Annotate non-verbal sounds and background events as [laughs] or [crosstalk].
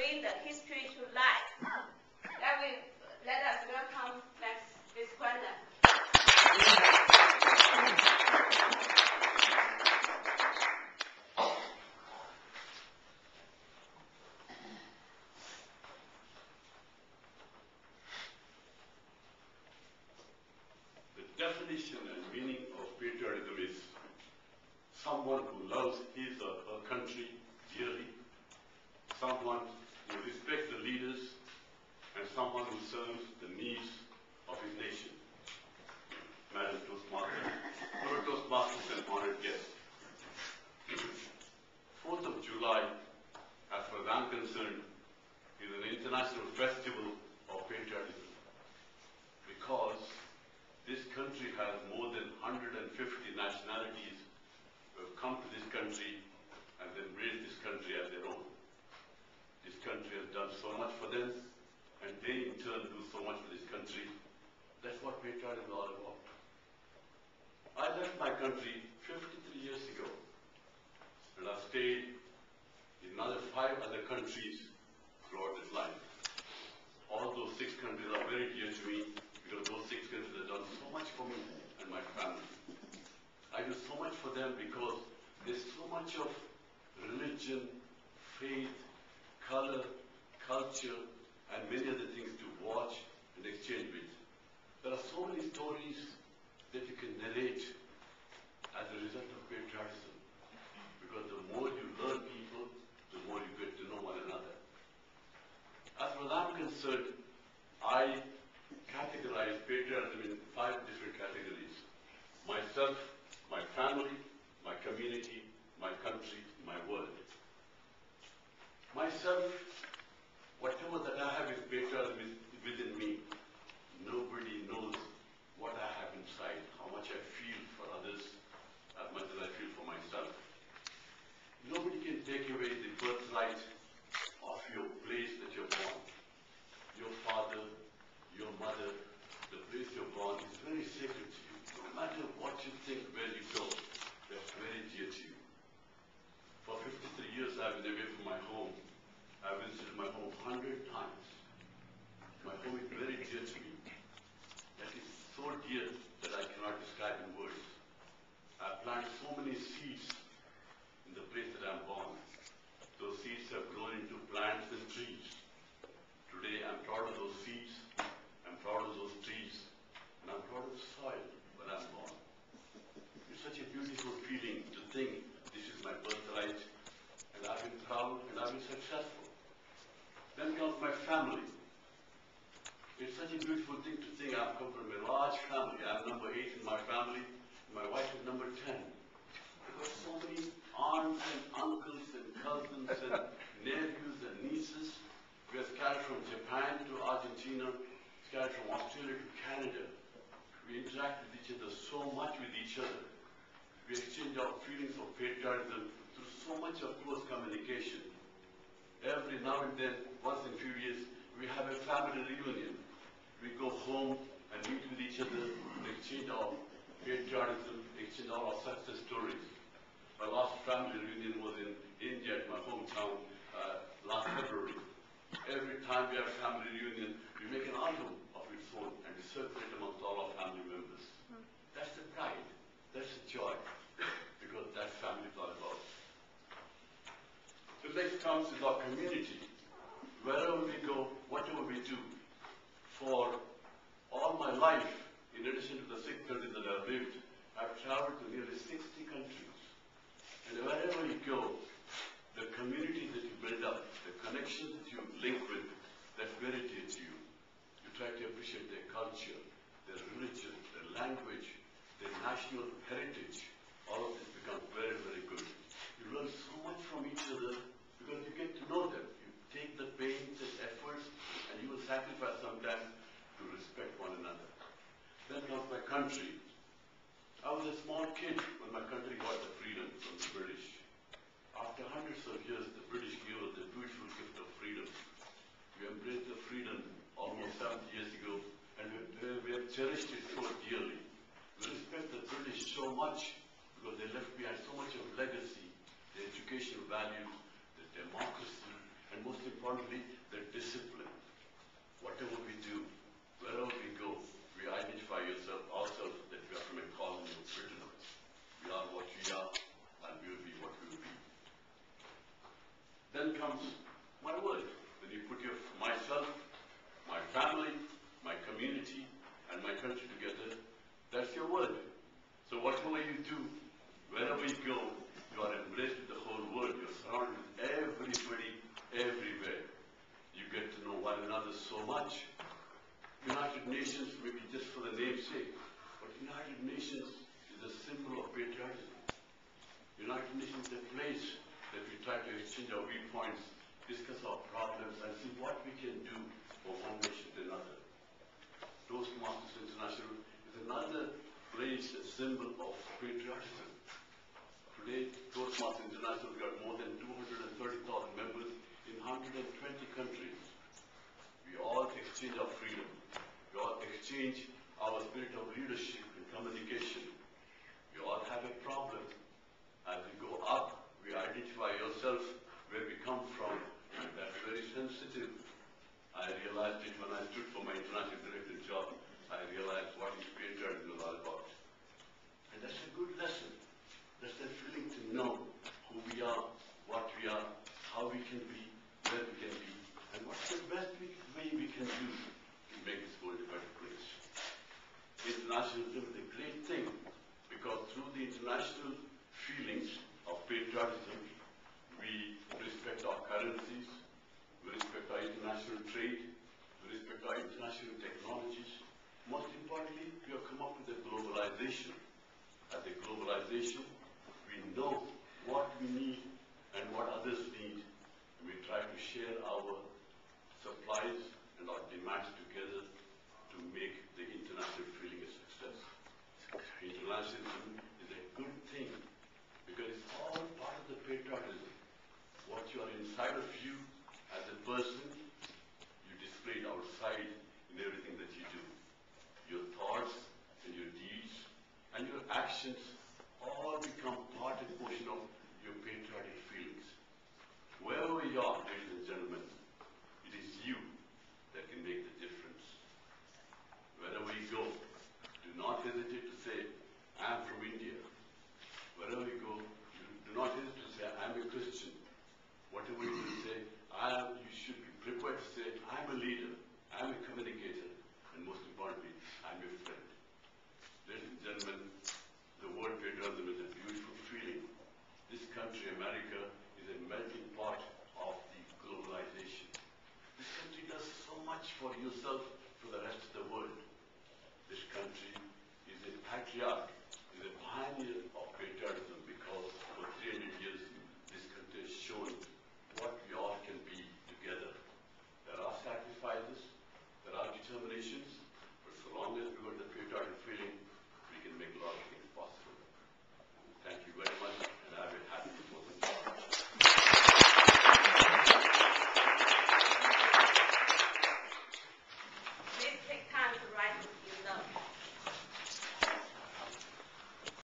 bring the history to life. That let us welcome next Ms. The definition and meaning of patriotism is someone who loves his or her country dearly, someone who respects the leaders, and someone who serves the needs of his nation. Madam Toastmaster, fellow Toastmasters and honored guests. 4th of July, as far as I'm concerned, is an international festival of patriotism because this country has more than 150 nationalities who have come to this country and then raised this country as their own. This country has done so much for them, and they in turn do so much for this country. That's what patriotism is all about. I left my country 53 years ago, and I've stayed in another five other countries throughout this life. All those six countries are very dear to me because those six countries have done so much for me and my family. I do so much for them because there's so much of religion, faith, color, culture, and many other things to watch and exchange with. There are so many stories that you can narrate as a result of patriotism. Because the more you learn people, the more you get to know one another. As far as I'm concerned, I categorize patriotism in five different categories. Myself, my family, my community, my country, my world. Myself, whatever that I have is patriotism is within me. Nobody knows what I have inside, how much I feel for others, as much as I feel for myself. Nobody can take away the birthright of your place that you're born. Your father, your mother, the place you're born is very sacred to you. No matter what you think, where you go, that's very dear to you. For 53 I've away from my home. I've visited my home 100 times. My home is very dear to me. That is so dear that I cannot describe in words. I've planted so many seeds in the place that I'm born. Those seeds have grown into plants and trees. Today I'm proud of those seeds, I'm proud of those trees, and I'm proud of the soil where I'm born. It's such a beautiful feeling to think this is my birthright, and And I've been successful. Then comes my family. It's such a beautiful thing to think I've come from a large family. I'm number eight in my family, my wife is number ten. Because so many aunts and uncles and cousins and nephews and nieces. We are scattered from Japan to Argentina, scattered from Australia to Canada. We interact with each other so much with each other. We exchange our feelings of patriotism through so much of close communication. Every now and then, once in a few years, we have a family reunion. We go home and meet with each other, exchange our patriotism, exchange all our success stories. My last family reunion was in India, at my hometown, uh, last February. Every time we have a family reunion, we make an album of its own and we circulate amongst all our family members. That's the pride, that's the joy, [laughs] because that's family is all about. Next comes is our community. Wherever we go, whatever we do, for all my life, in addition to the six countries that I've lived, I've traveled to nearly 60 countries. And wherever you go, the community that you build up, the connections that you link with, that to you. You try to appreciate their culture, their religion, their language, their national heritage. All of this becomes very, very good. You learn so much from each other because you get to know them. You take the pains and efforts and you will sacrifice sometimes to respect one another. Then comes my country. I was a small kid when my country got the freedom from the British. After hundreds of years, the British gave us the beautiful gift of freedom. We embraced the freedom almost 70 years ago, and we, we- have cherished it so dearly. We respect the British so much because they left behind so much of legacy, the educational values, democracy, and most importantly, the discipline. Whatever we do, wherever we go, we identify yourself, ourselves that we are from a colony of Britain. We are what we are, and we will be what we will be. Then comes my word. When you put your myself, my family, my community, and my country together, that's your word. So whatever you do, wherever you go, you are embraced with the whole world. You're surrounded with everybody, everywhere. You get to know one another so much. United Nations, maybe just for the name's sake, but United Nations is a symbol of patriotism. United Nations is a place that we our viewpoints, discuss our problems, and see what we can do for one nation to another. Toastmasters International is another place, a symbol of patriotism. Today, Toastmasters International has got more than 230,000 members in 120 countries. We all exchange our freedom. We all exchange our spirit of leadership and communication. We all have a problem. As we go up, we identify ourselves where we come from. And that's very sensitive. I realized it when I stood for my international director job. I realized what is patriotism is all about. And that's a good lesson. That's that feeling to know who we are, what we are, how can be, where we can be, and what's the best way we can do to make this world a better place. Internationalism is a great thing because through the international feelings of patriotism, we respect our currencies, we respect our international trade, we respect our international technologies. Most importantly, we have come up with a globalization. As a globalization, we know what we need and what others need, and we try to share our supplies demands together to make the international feeling a success. Internationalism is a good thing because it's all part of the patriotism. What you are inside of you as a person, you display it outside in everything that you do. Your thoughts and your deeds and your actions all become part and portion of your patriotic feelings. Wherever you are, ladies and gentlemen, it is you that can make the difference. Wherever you go, do not hesitate to say, I'm from India. Wherever you go, you do not hesitate to say, I'm a Christian. Whatever you do, say, I am, you should be prepared to say, I'm a leader, I'm a communicator, and most importantly, I'm your friend. Ladies and gentlemen, the word patriotism is a beautiful feeling. This country, America, is a melting pot of the globalization. This country does so much for yourself